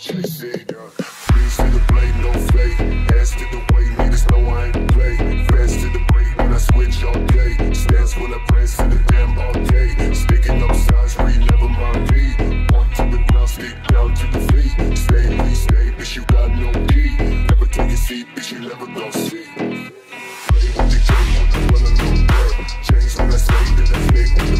chasing to the blade, no fake. Ass to the way, niggas know I ain't play. Fast to the break when I switch all day. Stance when I press to the damn all day. Sticking up signs, we never mind me. One to the ground, stick down to the feet. Stay, stay, bitch, you got no key. Never take a seat, bitch, you never gon' see. Play with the game, with the running on the Change when I say that I fake with the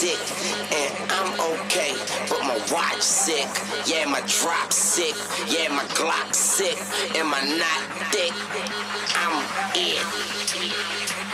sick, and I'm okay. But my watch sick, yeah, my drop sick, yeah, my Glock sick, Am I not thick. I'm it.